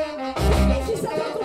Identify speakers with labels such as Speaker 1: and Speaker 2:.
Speaker 1: Deixa isso aí